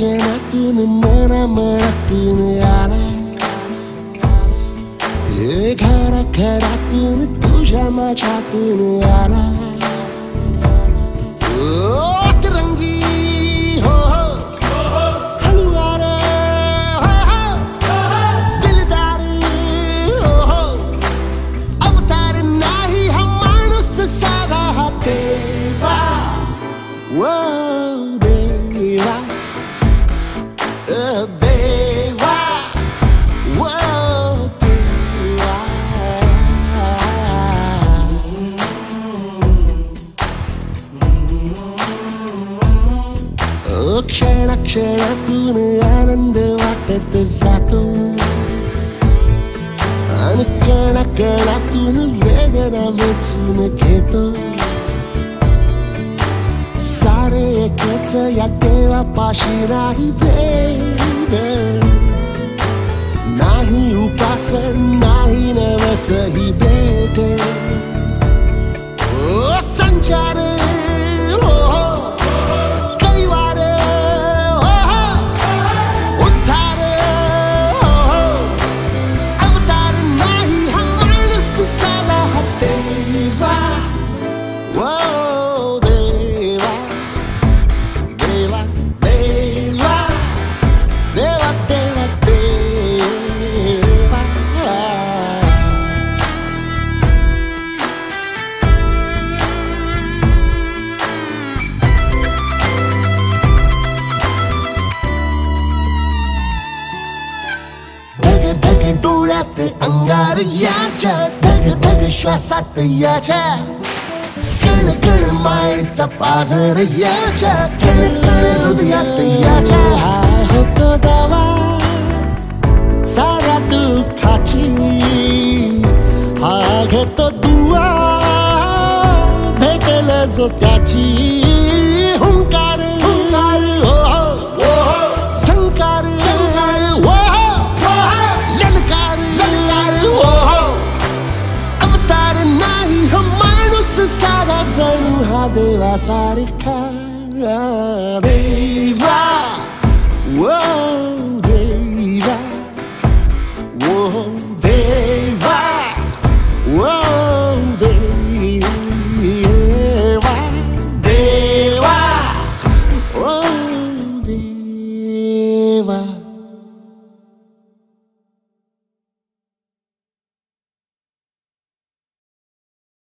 जनातून मना मनातून आला हे घरा घरातून तुझ्या माझ्यातून आला क्षण क्षणातून आनंद वाटत जातो. आणि कणा कणातून वेदना वेचून घेतो. सारे एकच या देवापाशी नाही भेद. नाही उपासना अंगार याच्या धग धग श्वासात याच्या. कण कण मायेचा पाझर याच्या कण कण हृदयात याच्या. हा होतो दावा साऱ्या दुःखाची हा घेतो दुवा. भेटेल जो त्याची dewa sarika deva oh deva oh deva oh